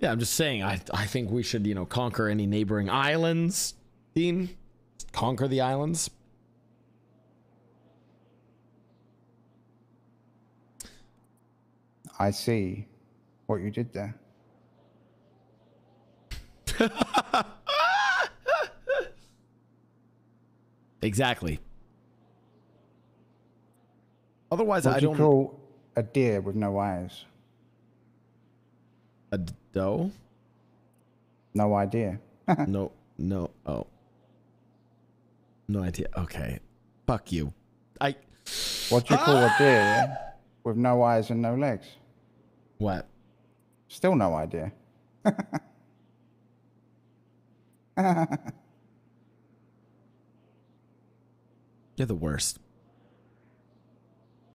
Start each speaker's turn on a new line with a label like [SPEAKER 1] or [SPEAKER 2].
[SPEAKER 1] Yeah, I'm just saying. I I think we should you know conquer any neighboring islands. Dean, conquer the islands.
[SPEAKER 2] I see what you did there.
[SPEAKER 1] Exactly. Otherwise,
[SPEAKER 2] What
[SPEAKER 1] I
[SPEAKER 2] do you
[SPEAKER 1] don't.
[SPEAKER 2] call a deer with no eyes?
[SPEAKER 1] A doe?
[SPEAKER 2] No idea.
[SPEAKER 1] no, no. Oh, no idea. Okay, fuck you. I
[SPEAKER 2] What do you call a deer with no eyes and no legs?
[SPEAKER 1] what?
[SPEAKER 2] Still no idea.
[SPEAKER 1] You're the worst.